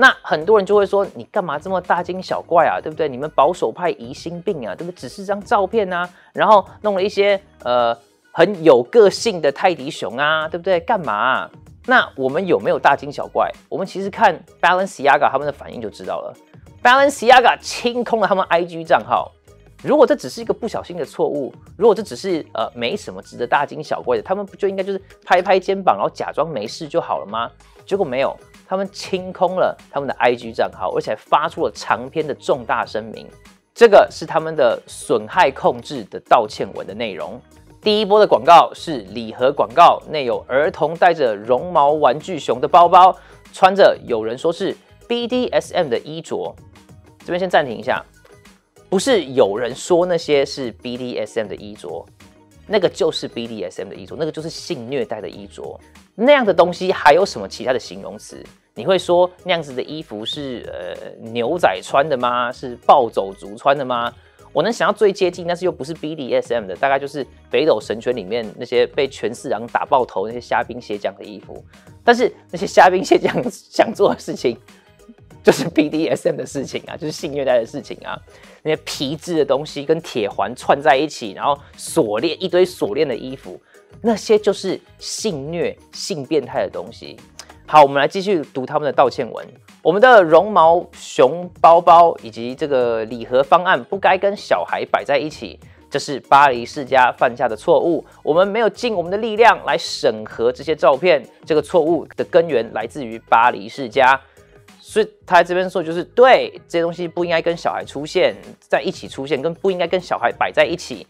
那很多人就会说，你干嘛这么大惊小怪啊？对不对？你们保守派疑心病啊，对不对？只是张照片啊，然后弄了一些呃很有个性的泰迪熊啊，对不对？干嘛？那我们有没有大惊小怪？我们其实看 Balenciaga 他们的反应就知道了。Balenciaga 清空了他们 IG 账号。如果这只是一个不小心的错误，如果这只是呃没什么值得大惊小怪的，他们不就应该就是拍拍肩膀，然后假装没事就好了吗？结果没有。他们清空了他们的 IG 账号，而且发出了长篇的重大声明。这个是他们的损害控制的道歉文的内容。第一波的广告是礼盒广告，内有儿童带着绒毛玩具熊的包包，穿着有人说是 BDSM 的衣着。这边先暂停一下，不是有人说那些是 BDSM 的衣着，那个就是 BDSM 的衣着，那个就是性虐待的衣着。那样的东西还有什么其他的形容词？你会说那样子的衣服是呃牛仔穿的吗？是暴走族穿的吗？我能想到最接近，但是又不是 BDSM 的，大概就是《北斗神拳》里面那些被全四郎打爆头那些虾兵蟹将的衣服。但是那些虾兵蟹将 想做的事情，就是 BDSM 的事情啊，就是性虐待的事情啊。那些皮质的东西跟铁环串在一起，然后锁链一堆锁链的衣服。那些就是性虐、性变态的东西。好，我们来继续读他们的道歉文。我们的绒毛熊包包以及这个礼盒方案不该跟小孩摆在一起，这是巴黎世家犯下的错误。我们没有尽我们的力量来审核这些照片，这个错误的根源来自于巴黎世家。所以他这边说，就是对这些东西不应该跟小孩出现在一起出现，跟不应该跟小孩摆在一起。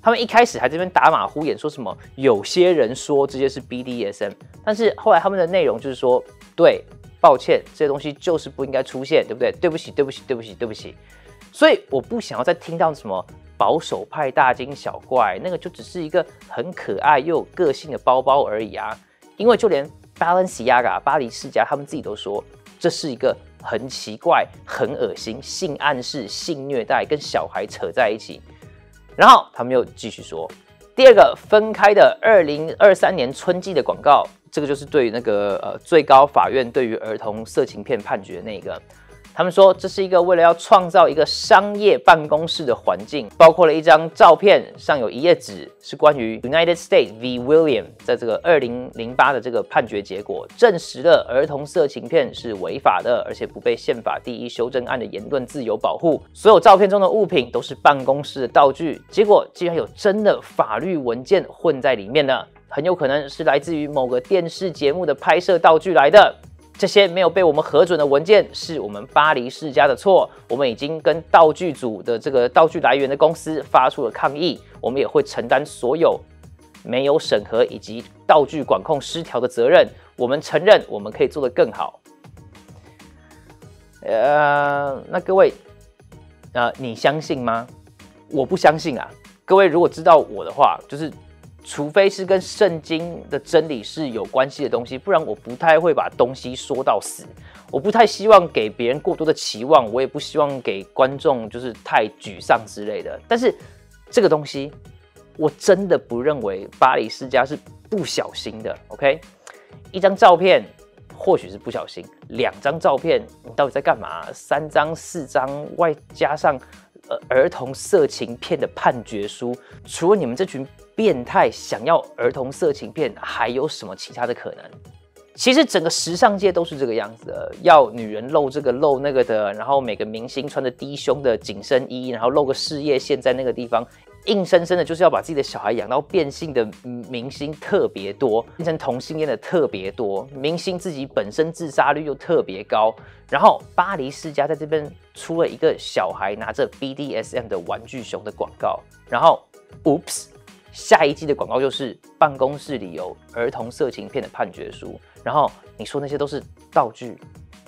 他们一开始还这边打马虎眼，说什么有些人说这些是 BDSM，但是后来他们的内容就是说，对，抱歉，这些东西就是不应该出现，对不对？对不起，对不起，对不起，对不起。所以我不想要再听到什么保守派大惊小怪，那个就只是一个很可爱又有个性的包包而已啊。因为就连 Balenciaga 巴黎世家他们自己都说，这是一个很奇怪、很恶心、性暗示、性虐待，跟小孩扯在一起。然后他们又继续说，第二个分开的二零二三年春季的广告，这个就是对于那个呃最高法院对于儿童色情片判决那个。他们说这是一个为了要创造一个商业办公室的环境，包括了一张照片，上有一页纸，是关于 United States v. William 在这个二零零八的这个判决结果，证实了儿童色情片是违法的，而且不被宪法第一修正案的言论自由保护。所有照片中的物品都是办公室的道具，结果竟然有真的法律文件混在里面呢，很有可能是来自于某个电视节目的拍摄道具来的。这些没有被我们核准的文件是我们巴黎世家的错，我们已经跟道具组的这个道具来源的公司发出了抗议，我们也会承担所有没有审核以及道具管控失调的责任。我们承认我们可以做得更好。呃，那各位，呃，你相信吗？我不相信啊。各位如果知道我的话，就是。除非是跟圣经的真理是有关系的东西，不然我不太会把东西说到死。我不太希望给别人过多的期望，我也不希望给观众就是太沮丧之类的。但是这个东西，我真的不认为巴黎世家是不小心的。OK，一张照片或许是不小心，两张照片你到底在干嘛？三张、四张，外加上呃儿童色情片的判决书，除了你们这群。变态想要儿童色情片，还有什么其他的可能？其实整个时尚界都是这个样子的，要女人露这个露那个的，然后每个明星穿着低胸的紧身衣，然后露个事业线在那个地方，硬生生的就是要把自己的小孩养到变性的明星特别多，变成同性恋的特别多，明星自己本身自杀率又特别高，然后巴黎世家在这边出了一个小孩拿着 BDSM 的玩具熊的广告，然后，Oops。下一季的广告就是办公室里有儿童色情片的判决书，然后你说那些都是道具，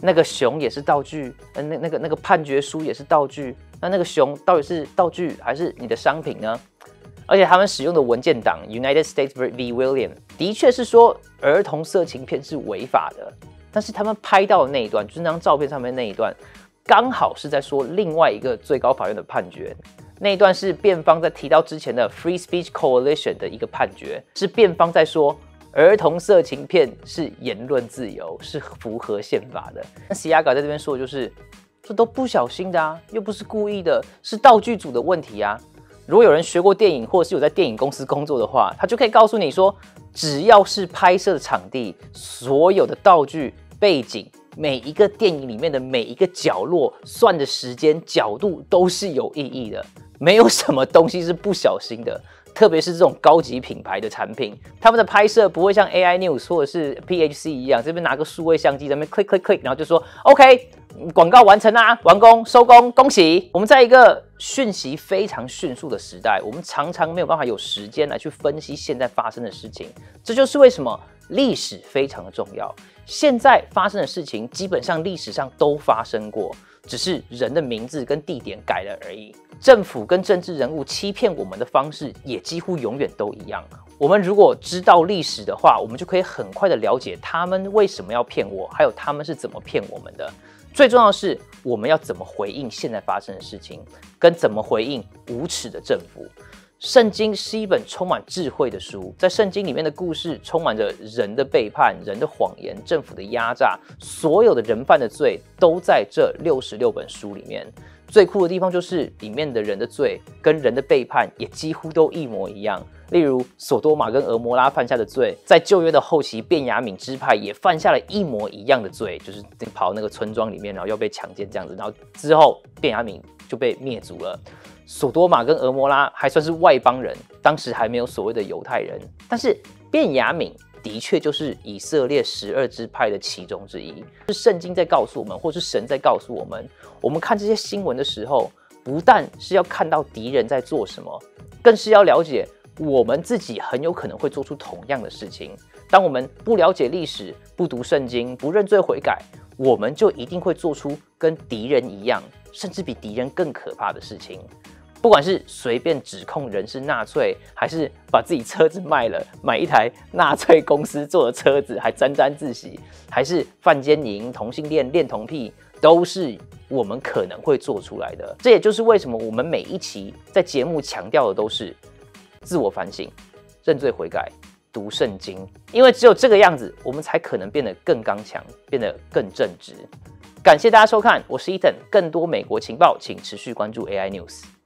那个熊也是道具，呃，那那个那个判决书也是道具，那那个熊到底是道具还是你的商品呢？而且他们使用的文件档 United States v. William 的确是说儿童色情片是违法的，但是他们拍到的那一段，就是那张照片上面那一段，刚好是在说另外一个最高法院的判决。那一段是辩方在提到之前的 Free Speech Coalition 的一个判决，是辩方在说儿童色情片是言论自由，是符合宪法的。那西亚嘎在这边说的就是，这都不小心的啊，又不是故意的，是道具组的问题啊。如果有人学过电影，或者是有在电影公司工作的话，他就可以告诉你说，只要是拍摄的场地，所有的道具、背景，每一个电影里面的每一个角落，算的时间、角度都是有意义的，没有什么东西是不小心的。特别是这种高级品牌的产品，他们的拍摄不会像 AI News 或者是 PHC 一样，这边拿个数位相机在那边 click click click，然后就说 OK，广告完成啦，完工收工，恭喜！我们在一个讯息非常迅速的时代，我们常常没有办法有时间来去分析现在发生的事情，这就是为什么历史非常的重要。现在发生的事情，基本上历史上都发生过。只是人的名字跟地点改了而已。政府跟政治人物欺骗我们的方式也几乎永远都一样。我们如果知道历史的话，我们就可以很快的了解他们为什么要骗我，还有他们是怎么骗我们的。最重要的是，我们要怎么回应现在发生的事情，跟怎么回应无耻的政府。圣经是一本充满智慧的书，在圣经里面的故事充满着人的背叛、人的谎言、政府的压榨，所有的人犯的罪都在这六十六本书里面。最酷的地方就是里面的人的罪跟人的背叛也几乎都一模一样。例如，索多玛跟俄摩拉犯下的罪，在旧约的后期，便雅敏支派也犯下了一模一样的罪，就是跑到那个村庄里面，然后要被强奸这样子。然后之后，便雅敏就被灭族了。索多玛跟俄摩拉还算是外邦人，当时还没有所谓的犹太人。但是便雅敏的确就是以色列十二支派的其中之一。是圣经在告诉我们，或是神在告诉我们，我们看这些新闻的时候，不但是要看到敌人在做什么，更是要了解我们自己很有可能会做出同样的事情。当我们不了解历史、不读圣经、不认罪悔改，我们就一定会做出跟敌人一样，甚至比敌人更可怕的事情。不管是随便指控人是纳粹，还是把自己车子卖了买一台纳粹公司做的车子，还沾沾自喜，还是犯奸淫、同性恋、恋童癖，都是我们可能会做出来的。这也就是为什么我们每一期在节目强调的都是自我反省、认罪悔改、读圣经，因为只有这个样子，我们才可能变得更刚强，变得更正直。感谢大家收看，我是 Ethan，更多美国情报，请持续关注 AI News。